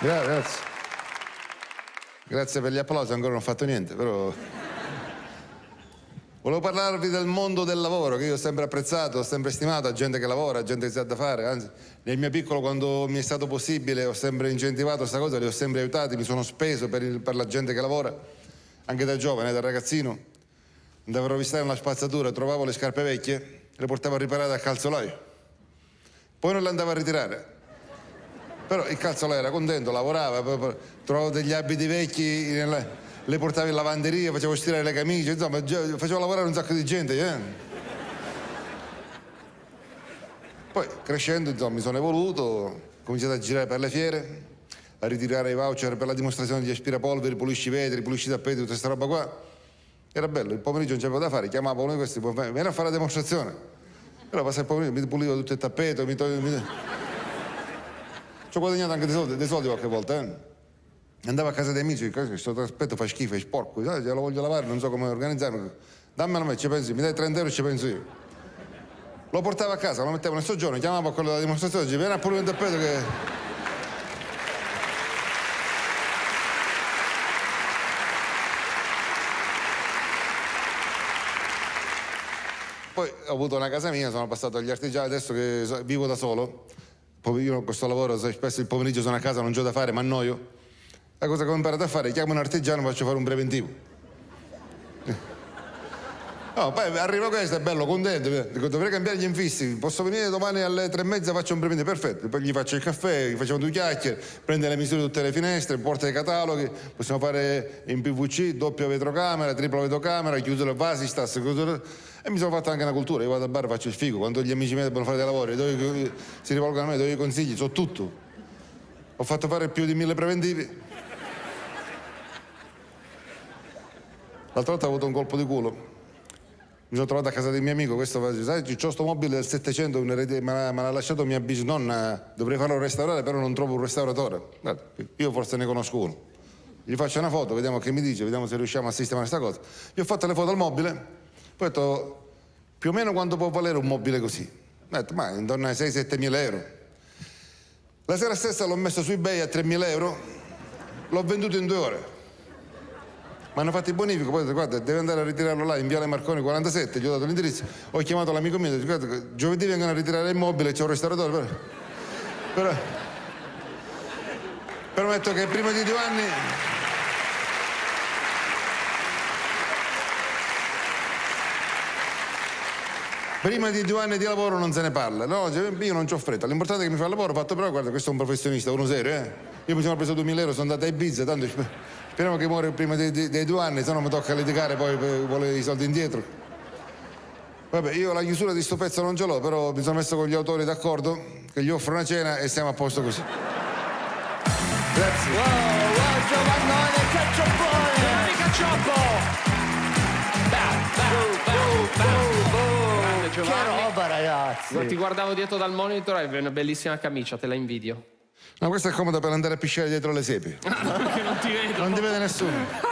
Gra- grazie. Grazie per gli applausi, ancora non ho fatto niente, però... Volevo parlarvi del mondo del lavoro, che io ho sempre apprezzato, ho sempre stimato, gente che lavora, gente che sa da fare, anzi, nel mio piccolo quando mi è stato possibile ho sempre incentivato questa cosa, li ho sempre aiutati, mi sono speso per, il- per la gente che lavora, anche da giovane, da ragazzino. Andavo a rovistare una spazzatura, trovavo le scarpe vecchie, le portavo a riparare al calzolaio. Poi non le andavo a ritirare. Però il calzolaio era contento, lavorava, trovavo degli abiti vecchi, nella- le portavo in lavanderia, facevo stirare le camicie, insomma, facevo lavorare un sacco di gente. eh. Poi crescendo, insomma, mi sono evoluto, ho cominciato a girare per le fiere, a ritirare i voucher per la dimostrazione di aspirapolveri, pulisci i vetri, pulisci i tappeti, tutta questa roba qua. Era bello, il pomeriggio non c'avevo da fare, chiamavo uno di questi, vieni a fare la dimostrazione. Allora passavo il pomeriggio, mi pulivo tutto il tappeto, mi toglievo... Mi... Ci ho guadagnato anche dei soldi, dei soldi qualche volta, eh. Andavo a casa dei amici, questo aspetto fa schifo, è sporco, sai, lo voglio lavare, non so come organizzarmi. Dammelo a me, ci pensi, mi dai 30 euro e ci penso io. Lo portavo a casa, lo mettevo nel soggiorno, chiamavo quello della dimostrazione, dicevo, vieni a pulire il tappeto che... Poi ho avuto una casa mia, sono passato agli artigiani, adesso che vivo da solo, io con questo lavoro spesso il pomeriggio sono a casa, non ho da fare, ma annoio. La cosa che ho imparato a fare, chiamo un artigiano e faccio fare un preventivo. No, poi arriva questo, è bello, contento, dico dovrei cambiare gli infissi, posso venire domani alle tre e mezza, faccio un preventivo, perfetto, poi gli faccio il caffè, gli facciamo due chiacchiere, prende le misure di tutte le finestre, porta i cataloghi, possiamo fare in PVC, doppia vetrocamera, tripla vetrocamera, chiuso le vasi, stas, chiuso... e mi sono fatto anche una cultura, io vado al bar, faccio il figo, quando gli amici miei devono fare dei lavori, do i- si rivolgono a me, do i consigli, so tutto. Ho fatto fare più di mille preventivi. L'altra volta ho avuto un colpo di culo. Mi sono trovato a casa del mio amico, questo fa, sai, c'ho sto mobile del 700, un erede- me l'ha lasciato mia bisnonna, dovrei farlo restaurare, però non trovo un restauratore. Io forse ne conosco uno. Gli faccio una foto, vediamo che mi dice, vediamo se riusciamo a sistemare questa cosa. Gli ho fatto le foto al mobile, poi ho detto, più o meno quanto può valere un mobile così? Ho detto, ma intorno ai 6-7 mila euro. La sera stessa l'ho messo su eBay a 3 mila euro, l'ho venduto in due ore. Mi hanno fatto il bonifico, poi ho detto, guarda, deve andare a ritirarlo là in Viale Marconi 47, gli ho dato l'indirizzo, ho chiamato l'amico mio, ho detto, guarda, giovedì vengono a ritirare il mobile, c'è un restauratore, però... però Permetto che prima di due anni... Prima di due anni di lavoro non se ne parla. No, cioè, io non ho fretta. L'importante è che mi fa il lavoro, ho fatto però, guarda, questo è un professionista, uno serio, eh. Io mi sono preso 2000 euro, sono andato a Ibiza, tanto sper- speriamo che muore prima dei, dei- dei due anni, se no mi tocca litigare poi volere i soldi indietro. Vabbè, io la chiusura di sto pezzo non ce l'ho, però mi sono messo con gli autori d'accordo, che gli offro una cena e stiamo a posto così. Grazie. Giovannone Cacciopone! Roba ragazzi! Ti guardavo dietro dal monitor e avevi una bellissima camicia, te la invidio. No, questa è comoda per andare a pisciare dietro le siepi. Non ti vedo. Non ti vede nessuno.